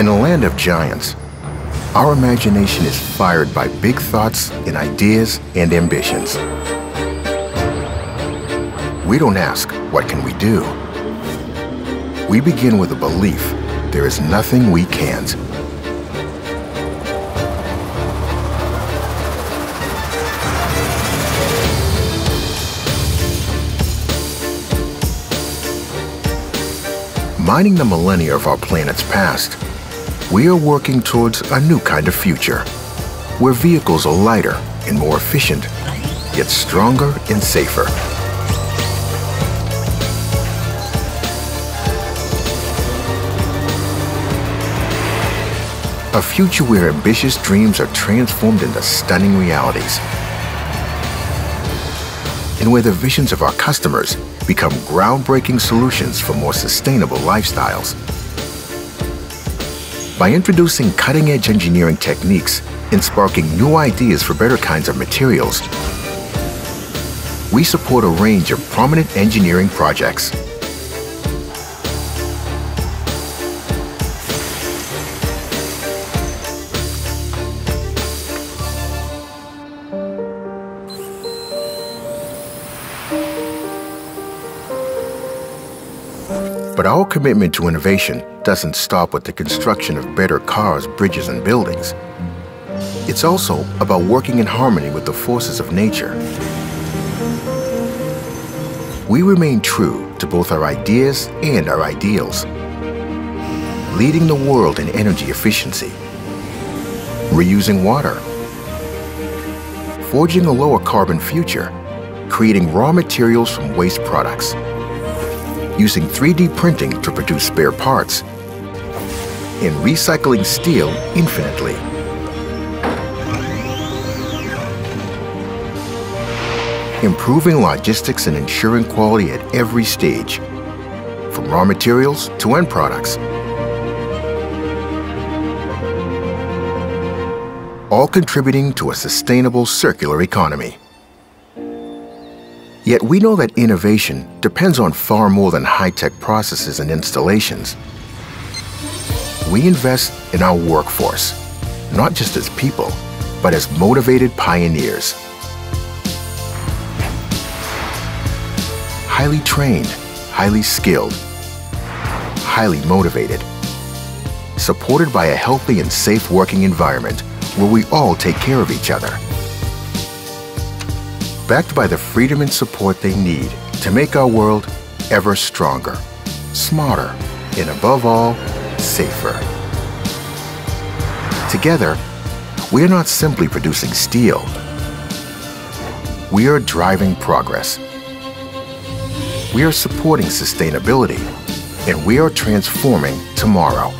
In a land of giants, our imagination is fired by big thoughts and ideas and ambitions. We don't ask, what can we do? We begin with a belief there is nothing we can't. Mining the millennia of our planet's past, we are working towards a new kind of future, where vehicles are lighter and more efficient, yet stronger and safer. A future where ambitious dreams are transformed into stunning realities. And where the visions of our customers become groundbreaking solutions for more sustainable lifestyles. By introducing cutting-edge engineering techniques and sparking new ideas for better kinds of materials, we support a range of prominent engineering projects. But our commitment to innovation doesn't stop with the construction of better cars, bridges, and buildings. It's also about working in harmony with the forces of nature. We remain true to both our ideas and our ideals, leading the world in energy efficiency, reusing water, forging a lower carbon future, creating raw materials from waste products, using 3D printing to produce spare parts, and recycling steel infinitely. Improving logistics and ensuring quality at every stage, from raw materials to end products. All contributing to a sustainable circular economy. Yet we know that innovation depends on far more than high-tech processes and installations. We invest in our workforce, not just as people, but as motivated pioneers. Highly trained, highly skilled, highly motivated. Supported by a healthy and safe working environment where we all take care of each other backed by the freedom and support they need to make our world ever stronger, smarter, and above all, safer. Together, we are not simply producing steel. We are driving progress. We are supporting sustainability, and we are transforming tomorrow.